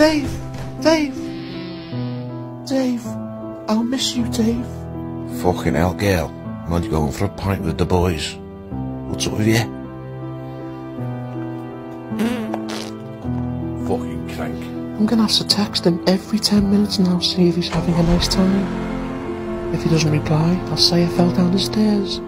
Dave! Dave! Dave! I'll miss you, Dave. Fucking hell, girl. I'm going for a pint with the boys. What's up with you? Mm. Fucking crank. I'm gonna have to text him every ten minutes now, see if he's having a nice time. If he doesn't reply, I'll say I fell down the stairs.